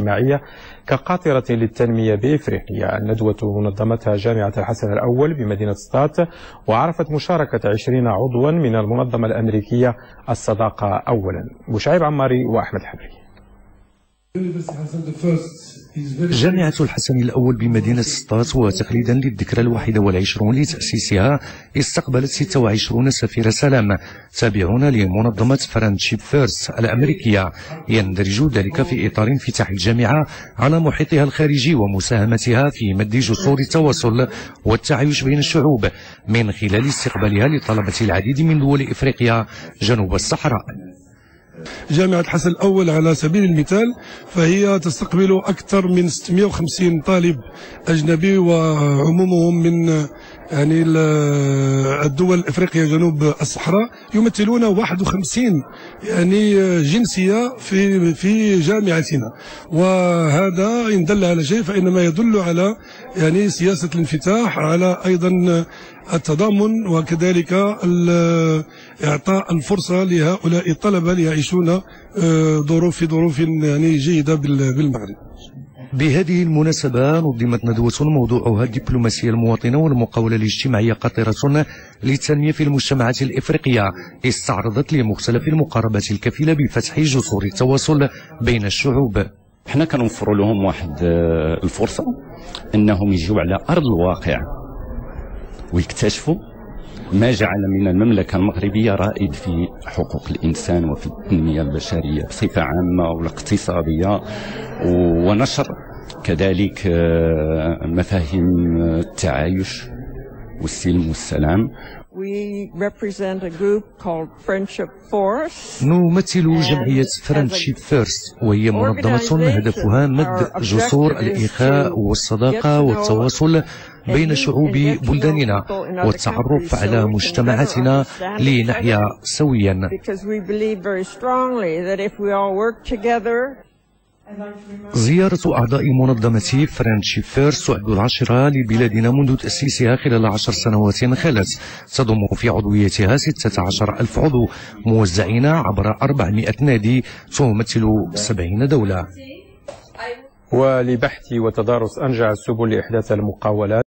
الاجتماعية كقاطرة للتنمية بإفريقيا. الندوة نظمتها جامعة الحسن الأول بمدينة سطات وعرفت مشاركة 20 عضوا من المنظمة الأمريكية الصداقة أولا. بشعيب عماري وأحمد حبري. جامعة الحسن الأول بمدينة سطات وتقليدا للذكرى الواحدة والعشرون لتأسيسها استقبلت 26 سفير سلام تابعون لمنظمة Friendship First الأمريكية. يندرج ذلك في إطار انفتاح الجامعة على محيطها الخارجي ومساهمتها في مد جسور التواصل والتعايش بين الشعوب من خلال استقبالها لطلبة العديد من دول إفريقيا جنوب الصحراء. جامعة حسن الأول على سبيل المثال فهي تستقبل أكثر من 650 طالب أجنبي وعمومهم من يعني الدول الافريقيه جنوب الصحراء يمثلون 51 يعني جنسية في في جامعتنا. وهذا إن دل على شيء فإنما يدل على يعني سياسة الانفتاح على أيضا التضامن وكذلك إعطاء الفرصة لهؤلاء الطلبة ليعيشون آه، ظروف في ظروف يعني جيدة بالمغرب. بهذه المناسبة نظمت ندوة موضوعها الدبلوماسية المواطنة والمقاولة الاجتماعية قاطرة للتنمية في المجتمعات الإفريقية استعرضت لمختلف المقاربات الكفيلة بفتح جسور التواصل بين الشعوب. إحنا كنوفروا لهم واحد آه، الفرصة إنهم يجوا على أرض الواقع ويكتشفوا ما جعل من المملكة المغربية رائد في حقوق الإنسان وفي التنمية البشرية بصفة عامة والاقتصادية ونشر كذلك آه، مفاهيم التعايش والسلم والسلام. نمثل جمعية Friendship First وهي منظمة هدفها مد جسور الإخاء والصداقة والتواصل بين شعوب بلداننا والتعرف على مجتمعاتنا لنحيا سويا. زيارة أعضاء منظمة فرنش فيرس تعد العاشرة لبلادنا منذ تأسيسها خلال عشر سنوات خلت. تضم في عضويتها 16 ألف عضو موزعين عبر 400 نادي تمثل 70 دولة. ولبحث وتدارس أنجع السبل لإحداث المقاولات.